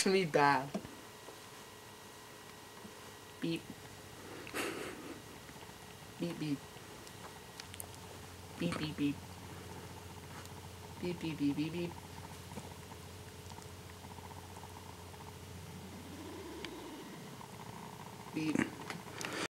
to me bad. Beep. Beep beep. Beep beep beep. Beep beep beep beep beep. Beep.